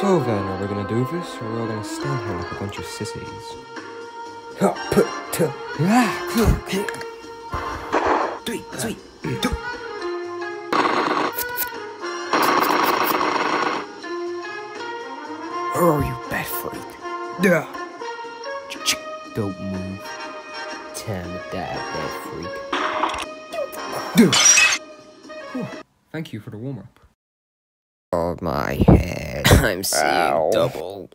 So then, are we gonna do this, or are we all gonna stand here like a bunch of sissies? Three, three, two. Oh, you bad freak. Yeah. Don't move. Time to die, bad freak. Thank you for the warm Oh, my head. I'm seeing Ow. double.